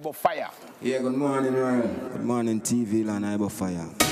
Ibo Fyah. Yeah, good morning. Good morning, TV land Ibo Fyah.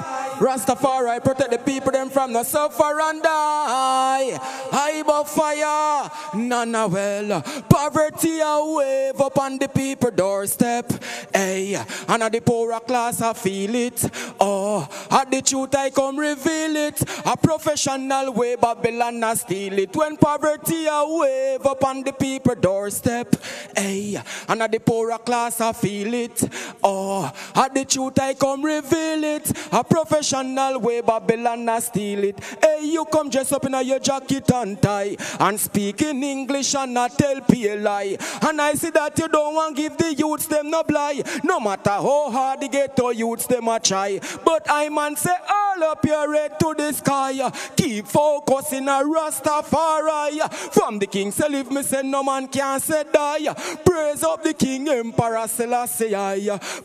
Rastafari protect the people them from the suffer and die. I about fire, none a well. Poverty a wave up on the people doorstep. Hey, and at the poorer class I feel it. Oh, at the truth I come reveal it. A professional way Babylon a steal it. When poverty a wave up on the people doorstep. Hey, and at the poorer class I feel it. Oh, at the truth I come reveal it. A professional way Babylon steal it. Hey, you come dress up in a your jacket and tie and speak in English and not tell PLI. And I see that you don't want give the youths them no lie. No matter how hard the ghetto youths them a try. But I man say all up your head to the sky. Keep focusing a Rastafari. From the king say live me say no man can say die. Praise up the king emperor Selassie.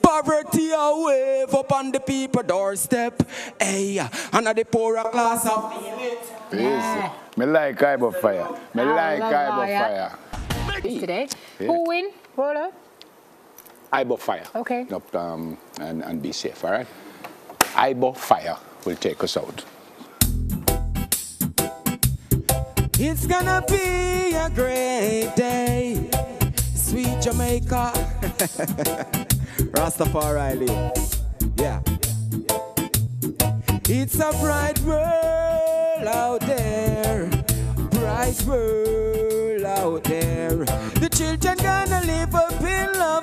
Poverty a wave up on the people doorstep. Hey, and at the poorer class I feel it. Yes. Me like Ibo Fyah. Me I like Ibo Fyah. Fire. today. Yeah. Who win? Hold up. Ibo Fyah. Okay. Up, um, and, and be safe, all right? Ibo Fyah will take us out. It's gonna be a great day, sweet Jamaica. Rastafari, yeah. It's a bright world out there, bright world out there. The children gonna live up in love,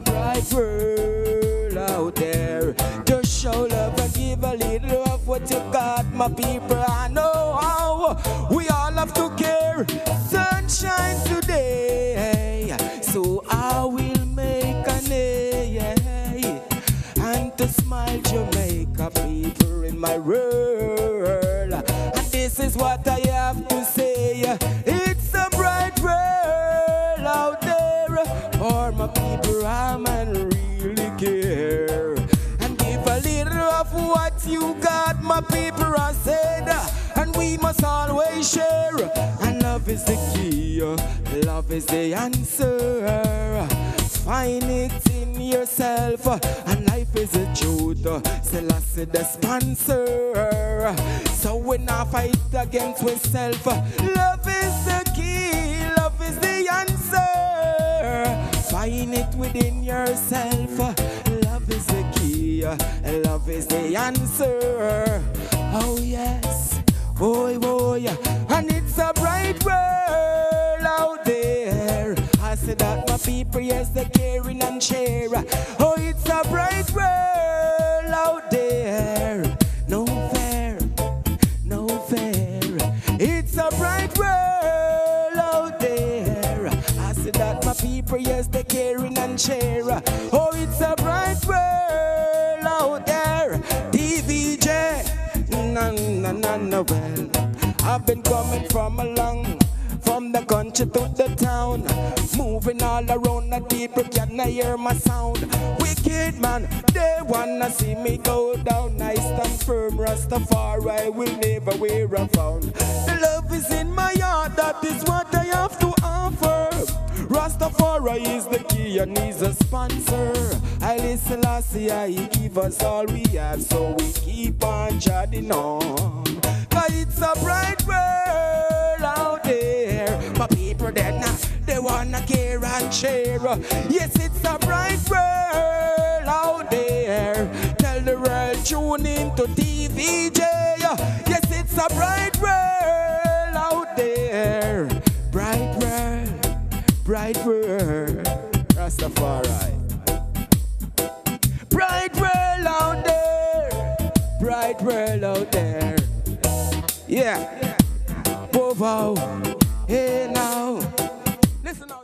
bright world out there. Just show love and give a little of what you got, my people. I know how we all have to care. Sunshine today, so I will make a A. And to smile, Jamaica people in my world. For my people. I'm and really care. And give a little of what you got, my people. I said, and we must always share. And love is the key, love is the answer. Find it in yourself, and life is a truth. Selassie the sponsor. So when I fight against myself, love within yourself. Love is the key, love is the answer. Oh yes, boy, boy, and it's a bright world out there. I said that my people, yes, they're caring and share. Yes, they're caring and share. Oh, it's a bright world out there. TVJ, na na na na well. I've been coming from a long from the country to the town, moving all around the people can I hear my sound. Wicked man, they wanna see me go down. Nice and firm, Rastafari will never wear a frown. The love is in my Rastafari is the key and he's a sponsor. I listen, I see, I give us all we have, so we keep on chatting on. Cause it's a bright world out there. My people, they not, they wanna care and share. Yes, it's a bright world out there. Tell the world, tune in to TVJ. Yes, it's a bright Rastafari. Bright world out there, bright world out there. Yeah, Bovo, hey now. Listen up.